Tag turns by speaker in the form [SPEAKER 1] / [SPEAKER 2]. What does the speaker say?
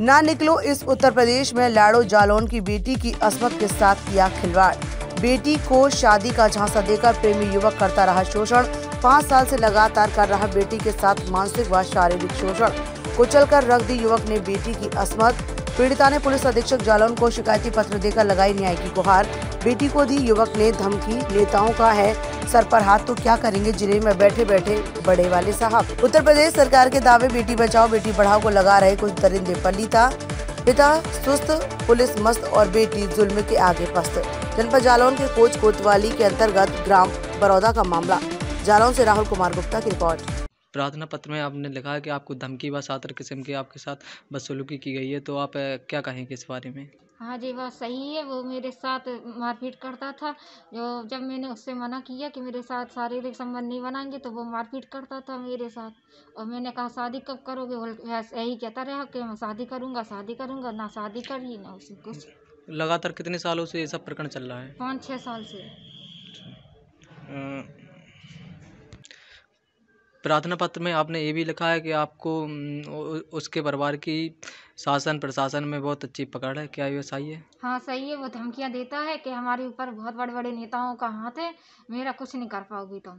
[SPEAKER 1] ना निकलो इस उत्तर प्रदेश में लाड़ो जालौन की बेटी की असमत के साथ किया खिलवाड़। बेटी को शादी का झांसा देकर प्रेमी युवक करता रहा शोषण। पाँच साल से लगातार कर रहा बेटी के साथ मानसिक व शारीरिक शोषण। कुचल कर रख दी युवक ने बेटी की असमत। पीड़िता ने पुलिस अधीक्षक जालौन को शिकायती पत्र देकर लगाई न्याय की गुहार। बेटी को दी युवक ने धमकी। नेताओं का है, सर पर हाथ तो क्या करेंगे? ज़िले में बैठे बैठे बड़े वाले साहब। उत्तर प्रदेश सरकार के दावे, बेटी बचाओ, बेटी पढ़ाओ को लगा रहे कुछ दरिंदे पलीता। पिता सुस्त, पुलिस मस्त और बेटी जुल्म के आगे पस्त। जनपद जालौन के कोच कोतवाली के अंतर्गत ग्राम बरौदा का मामला। जालौन से राहुल कुमार गुप्ता की रिपोर्ट।
[SPEAKER 2] प्रार्थना पत्र में आपने लिखा है कि आपको धमकी व सातर किस्म की आपके साथ बदसलूकी की गई है तो आप क्या कहेंगे इस बारे में?
[SPEAKER 3] हाँ जी बात सही है वो मेरे साथ मारपीट करता था। जो जब मैंने उससे मना किया कि मेरे साथ शारीरिक संबंध नहीं बनाएँगे तो वो मारपीट करता था मेरे साथ। और मैंने कहा शादी कब करोगे? यही कहता रहा कि मैं शादी करूँगा शादी करूँगा ना शादी करी ना उसे कुछ।
[SPEAKER 2] लगातार कितने सालों से ये सब प्रकरण चल रहा है?
[SPEAKER 3] पाँच छः साल से।
[SPEAKER 2] अ, प्रार्थना पत्र में आपने ये भी लिखा है कि आपको उसके परिवार की शासन, प्रशासन में बहुत अच्छी पकड़ है। क्या ये सही है?
[SPEAKER 3] हाँ सही है। वो धमकियाँ देता है कि हमारे ऊपर बहुत बड़े बड़े नेताओं का हाथ है। मेरा कुछ नहीं कर पाओगी तुम।